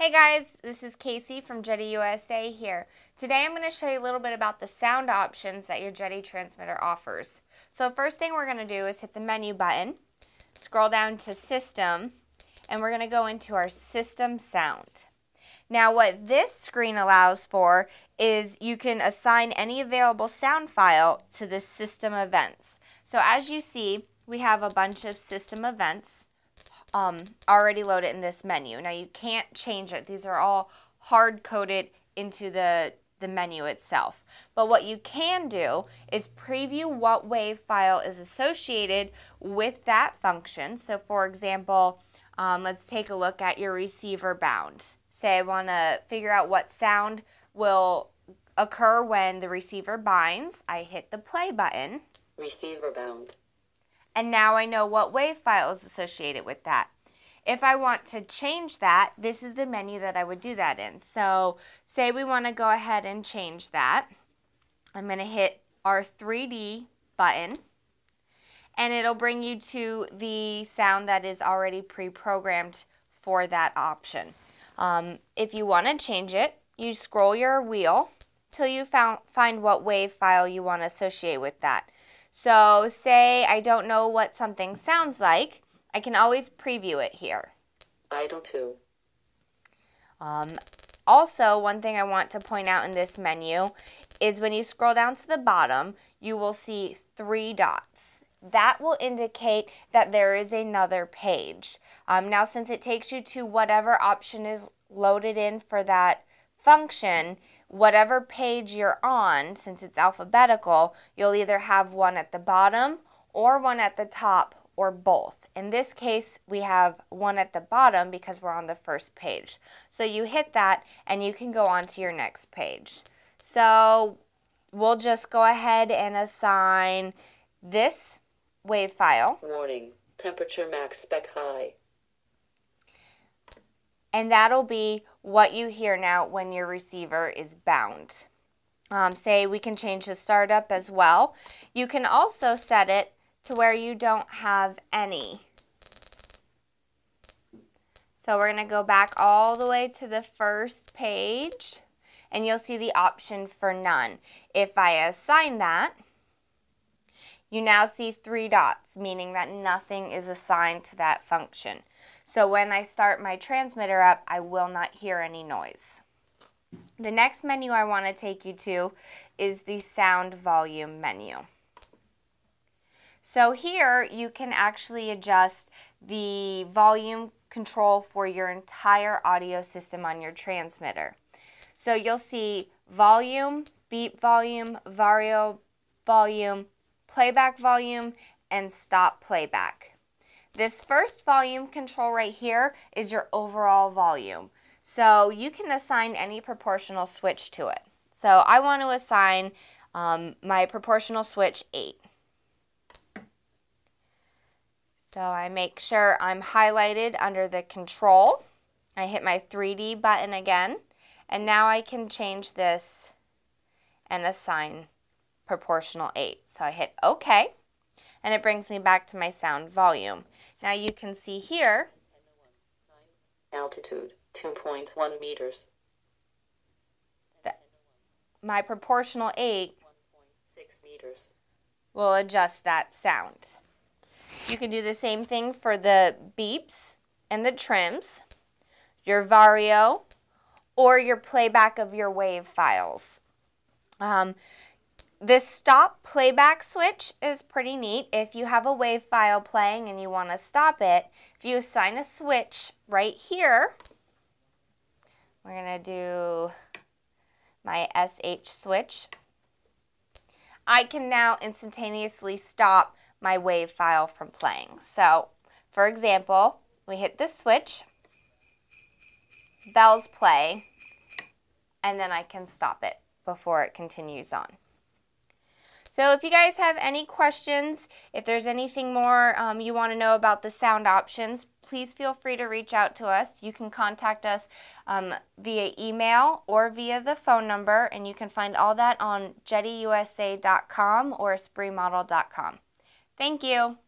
Hey guys, this is Casey from Jeti USA here. Today I'm going to show you a little bit about the sound options that your Jetty transmitter offers. So first thing we're going to do is hit the menu button, scroll down to System, and we're going to go into our System Sound. Now what this screen allows for is you can assign any available sound file to the system events. So as you see, we have a bunch of system events um, already loaded in this menu. Now you can't change it. These are all hard coded into the, the menu itself. But what you can do is preview what WAV file is associated with that function. So for example, um, let's take a look at your receiver bound. Say I want to figure out what sound will occur when the receiver binds. I hit the play button. Receiver bound and now I know what WAV file is associated with that. If I want to change that, this is the menu that I would do that in. So say we want to go ahead and change that. I'm going to hit our 3D button and it'll bring you to the sound that is already pre-programmed for that option. Um, if you want to change it, you scroll your wheel till you found, find what WAV file you want to associate with that. So say I don't know what something sounds like, I can always preview it here. Idle 2. Um, also, one thing I want to point out in this menu is when you scroll down to the bottom, you will see three dots. That will indicate that there is another page. Um, now, since it takes you to whatever option is loaded in for that function, whatever page you're on, since it's alphabetical, you'll either have one at the bottom or one at the top or both. In this case, we have one at the bottom because we're on the first page. So you hit that and you can go on to your next page. So we'll just go ahead and assign this wave file. Warning, temperature max spec high and that'll be what you hear now when your receiver is bound. Um, say we can change the startup as well. You can also set it to where you don't have any. So we're going to go back all the way to the first page and you'll see the option for none. If I assign that, you now see three dots, meaning that nothing is assigned to that function. So when I start my transmitter up, I will not hear any noise. The next menu I want to take you to is the sound volume menu. So here you can actually adjust the volume control for your entire audio system on your transmitter. So you'll see volume, beep volume, vario volume, playback volume, and stop playback. This first volume control right here is your overall volume. So you can assign any proportional switch to it. So I want to assign um, my proportional switch 8. So I make sure I'm highlighted under the control. I hit my 3D button again. And now I can change this and assign proportional 8. So I hit OK, and it brings me back to my sound volume. Now you can see here. Altitude 2.1 meters. my proportional 8 1.6 meters will adjust that sound. You can do the same thing for the beeps and the trims, your vario, or your playback of your wave files. Um, this stop playback switch is pretty neat. If you have a WAV file playing and you want to stop it, if you assign a switch right here, we're going to do my SH switch. I can now instantaneously stop my WAV file from playing. So, for example, we hit this switch, bells play, and then I can stop it before it continues on. So if you guys have any questions, if there's anything more um, you want to know about the sound options, please feel free to reach out to us. You can contact us um, via email or via the phone number, and you can find all that on jetiusa.com or espritmodel.com. Thank you.